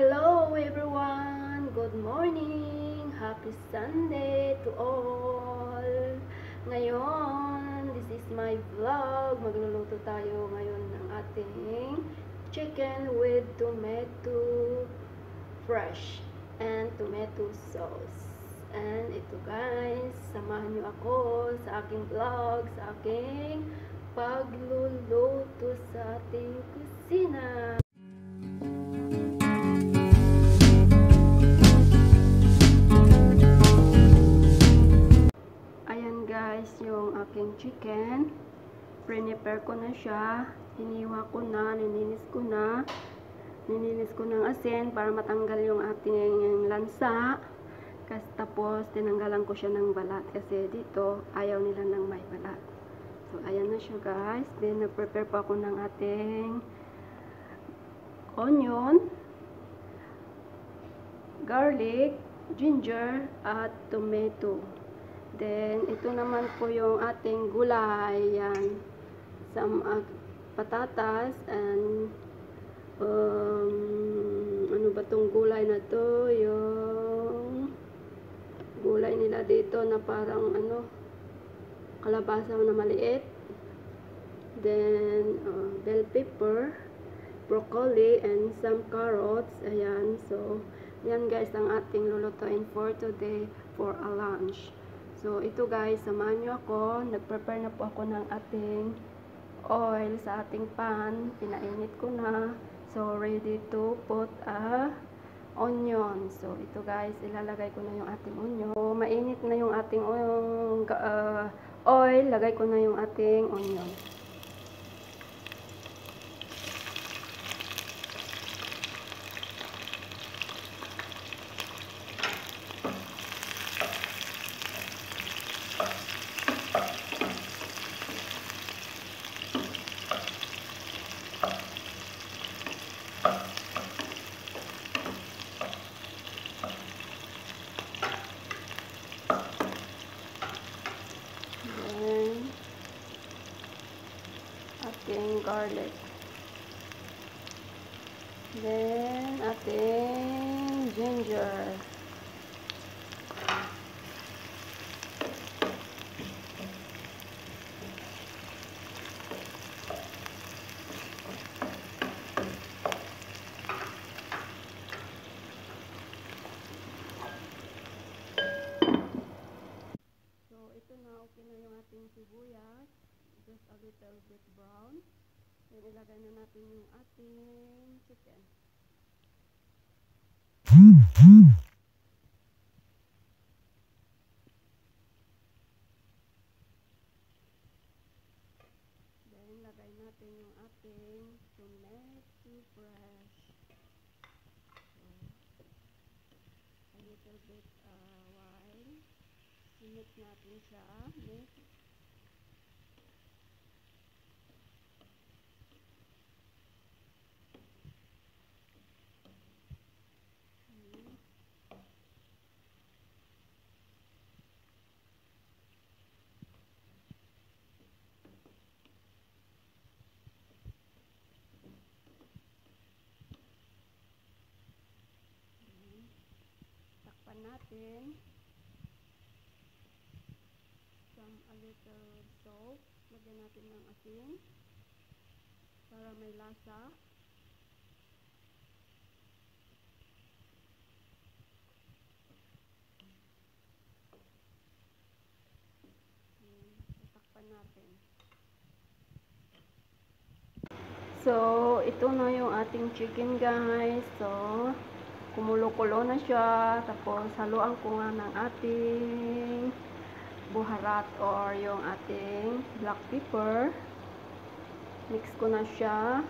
Hello everyone! Good morning! Happy Sunday to all! Ngayon, this is my vlog. Magluluto tayo ngayon ng ating chicken with tomato fresh and tomato sauce. And ito guys, samahan nyo ako sa aking vlog, sa aking pagluluto sa ating kusina. Prepare ko na siya. Hiniwa ko na, nininis ko na. Nininis ko ng asin para matanggal yung ating lansa. Kasi tapos, tinanggalan ko siya ng balat. Kasi dito, ayaw nila ng may balat. So, ayan na siya guys. Then, nag-prepare pa ako ng ating onion, garlic, ginger, at tomato. Then, ito naman po yung ating gulay. Yan. Some uh, patatas and um, ano ba tong gulay na to? Yung gulay nila dito na parang ano kalabasa na maliit. Then, uh, bell pepper, broccoli, and some carrots. Ayan. So, yan guys ang ating lulutuin for today for a lunch. So, ito guys, samahan nyo ako. Nag-prepare na po ako ng ating oil sa ating pan. Pinainit ko na. So, ready to put a onion. So, ito guys, ilalagay ko na yung ating onion. So, mainit na yung ating uh, oil. Lagay ko na yung ating onion. Then, ating garlic. Then, ating ginger. Brown. Then, ilagay na natin yung ating chicken. Then, lagay natin yung ating tomato fresh. So, a little bit uh, while. Mix natin siya. Mix. Natin. some a little salt. Lagyan natin ng asin para may lasa. Tatakpan natin. So, ito na yung ating chicken guys. So, kumulo-kulo na siya. Tapos, haluan ko nga ng ating buharat or yung ating black pepper. Mix ko na siya.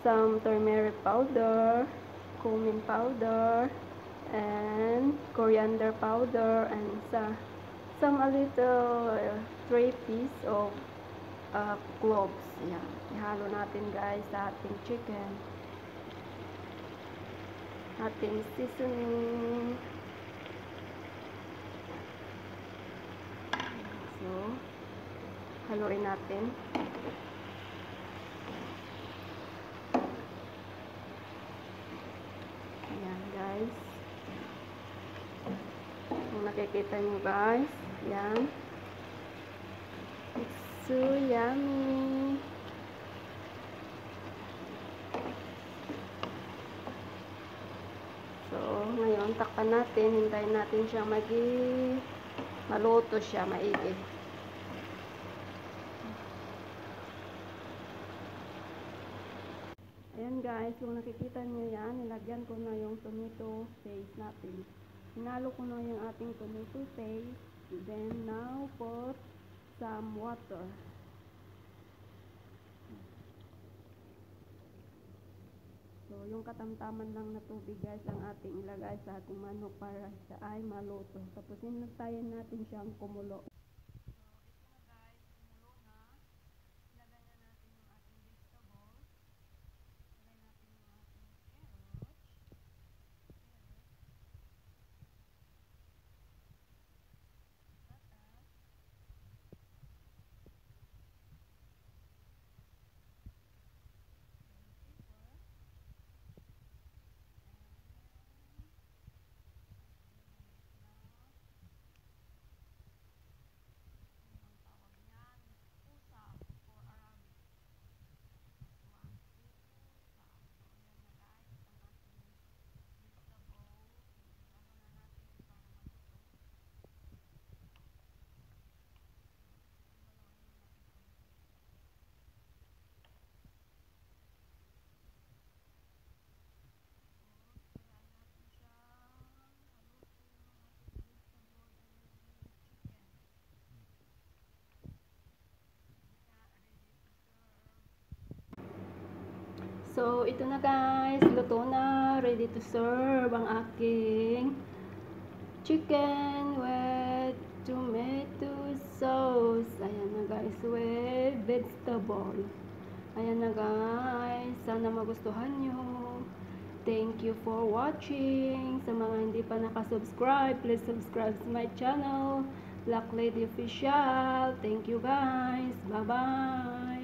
Some turmeric powder, cumin powder, and coriander powder, and sa, some a little uh, three piece of uh, cloves. Yan. Ihalo natin guys sa ating chicken. Ating seasoning. So, haluin natin. guys. Kung nakikita nyo guys. Yan. It's so yummy. So, takpan natin. Hintayin natin siya magi maluto siya, maigi. Ayan guys, kung nakikita nyo yan, nilagyan ko na yung tomato paste natin. Hinalo ko na yung ating tomato paste. Then now put some water. Yung katamtaman lang na tubig guys ang ating ilagay sa ating manok para siya ay maluto. Tapos hinantayin natin siyang kumulo. So, ito na guys. Luto na. Ready to serve ang aking chicken with tomato sauce. Ayan na guys. With vegetable. Ayan na guys. Sana magustuhan nyo. Thank you for watching. Sa mga hindi pa nakasubscribe, please subscribe to my channel. Black Lady Official. Thank you guys. Bye-bye.